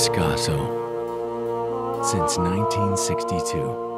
Pescaso since 1962.